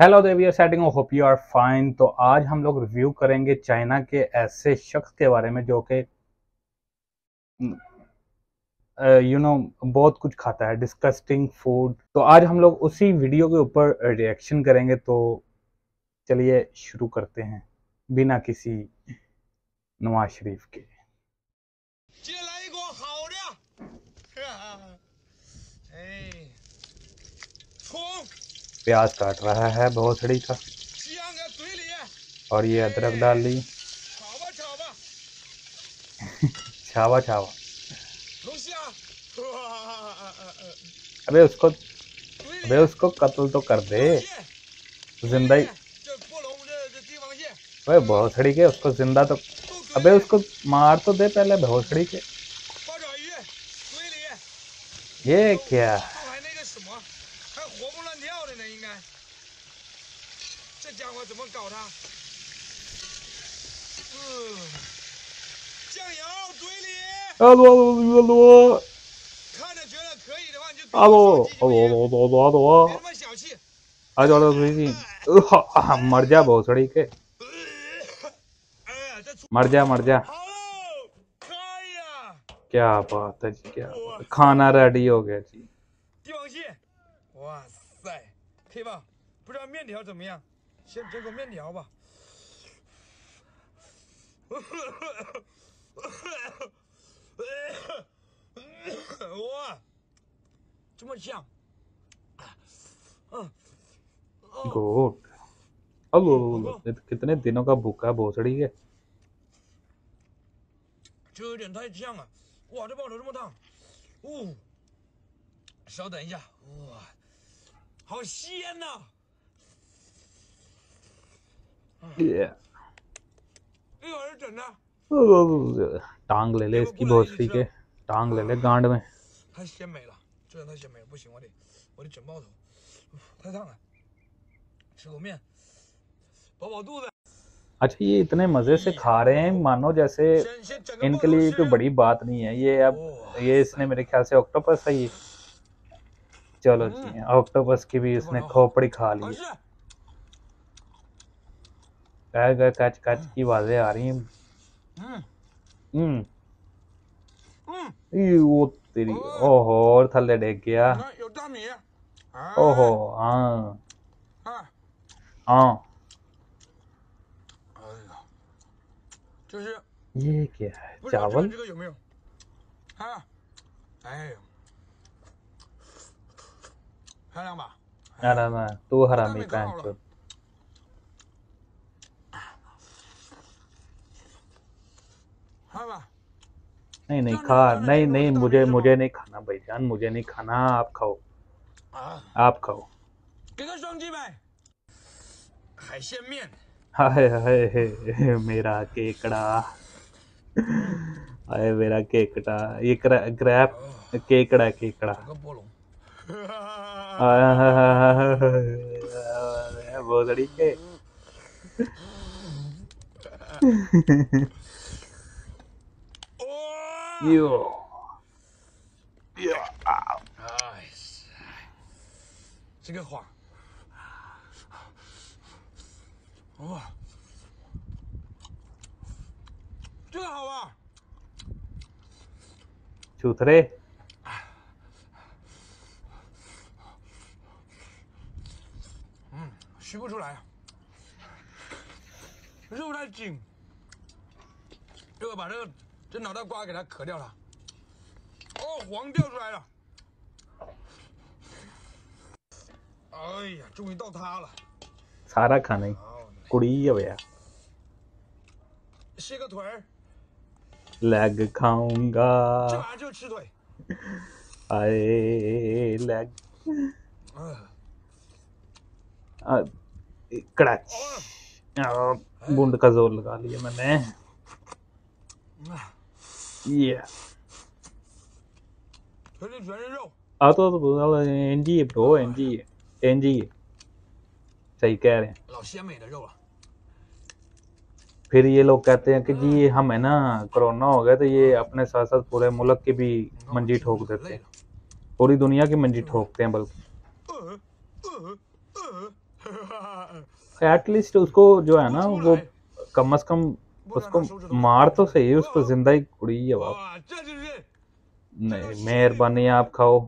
Hello देवियर setting hope you are fine तो आज हम लोग रिव्यू करेंगे चाइना के ऐसे शख्स के बारे में जो कि हम्म, यू नो बहुत कुछ खाता है डिस्कस्टिंग फ़ूड तो आज हम लोग उसी वीडियो के ऊपर रिएक्शन करेंगे तो चलिए शुरू करते हैं, बिना किसी नवाज़ शरीफ के. Hey. प्याज काट रहा है बहुत सड़ी का। और ये अदरक डाल ली। छावा छावा। अबे उसको अबे उसको कत्ल तो कर दे। ज़िंदा ही बहुत सड़ी के, उसको ज़िंदा तो अबे उसको मार तो दे पहले बहुत सड़ी के। ये क्या 这家伙怎么搞他？嗯，酱油嘴里， hello hello 看着觉得可以的话，你就 hello 给我手机就 hello 可以 hello 别他妈小气。 आ जाओ जी मर जा भोसड़ी के 哎，这 मर जा मर जा 好喽，可以呀！ क्या बात है जी क्या बात है। खाना रेडी हो गया जी 帝王蟹，哇塞，可以吧？不知道面条怎么样， 先整口面条吧。哇，这么香！嗯，哦， गुड अब कितने दिनों का भूखा है भोसड़ी के 这有点太呛了，哇，这爆头这么烫，哦，稍等一下，哇，好鲜呐、 yeah. टांग ले ले इसकी बहुत के टांग ले ले गांड में। अच्छा ये इतने मज़े से खा रहे हैं मानो जैसे इनके लिए कोई बड़ी बात नहीं है। ये अब ये इसने मेरे ख्याल से ऑक्टोपस है ये। चलो जी ऑक्टोपस की भी इसने खोपड़ी खा ली कच कच कच की आवाज़ें आ रही हैं। हम्म। वो तेरी ओहो और थल्ले डेग गया। ओहो हाँ। हाँ।, हाँ। ये क्या है चावल? हरामा। हरामा तू हरामी पैंट नहीं नहीं खा नहीं नहीं मुझे मुझे नहीं खाना भाईजान मुझे नहीं खाना आप खाओ आप खाओ हाय हाय मेरा केकड़ा हाय मेरा केकड़ा ये ग्रैप केकड़ा केकड़ा बोलड़ी के 哟呀啊 nice 这个黄哇这个好啊就它嘞嗯吸不出来肉太紧。这个把这个这脑袋瓜给它磕掉了，哦，黄掉出来了，哎呀，终于到它了， सारा खाना ही 好， कुड़ी है भैया 歇个腿儿， लेग 这 खाऊंगा 玩意儿就是吃腿， आए लेग 嗯。 आ, कड़ाच आ, बूंद का जोर लगा लिया मैंने Yeah. हाँ तो बोला एनडी है ब्रो एनडी है एनडी सही कह रहे हैं फिर ये लोग कहते हैं कि जी हाँ। हम है ना कोरोना हो गया तो ये हाँ। अपने साथ साथ पूरे मुल्क की भी हाँ, मंजी ठोक देते हैं। पूरी दुनिया की मंजी ठोकते हैं बल्कि। एटलीस्ट उसको जो है ना वो कम से कम उसको मार तो सही उसको ज़िंदा ही कुड़ी है बाप। नहीं मेहरबानी आप खाओ।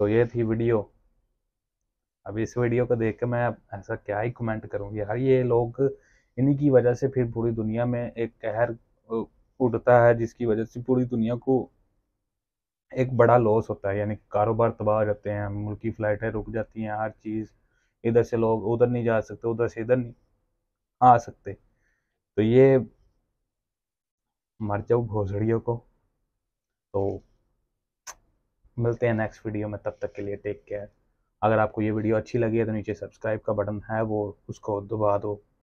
तो ये थी वीडियो। अब इस वीडियो को देख के मैं ऐसा क्या ही कमेंट करूँगी यार ये लोग इन्हीं की वजह से फिर पूरी दुनिया में एक कहर उठता है जिसकी वजह से पूरी दुनिया को एक बड़ा लॉस होता है, यानी कारोबार तबाह हो जाते हैं, मुल्क फ्लाइटें रुक जाती हैं, हर चीज़ इधर से लोग उधर नहीं जा सकते, उधर से इधर नहीं आ सकते। तो ये मर जाओ भोसड़ियों को। तो मिलते हैं नेक्स्ट वीडियो में, तब तक के लिए टेक केयर अगर आपको ये वीडियो अच्छी लगी है तो नीचे सब्सक्राइब का बटन है, वो उसको दबा दो।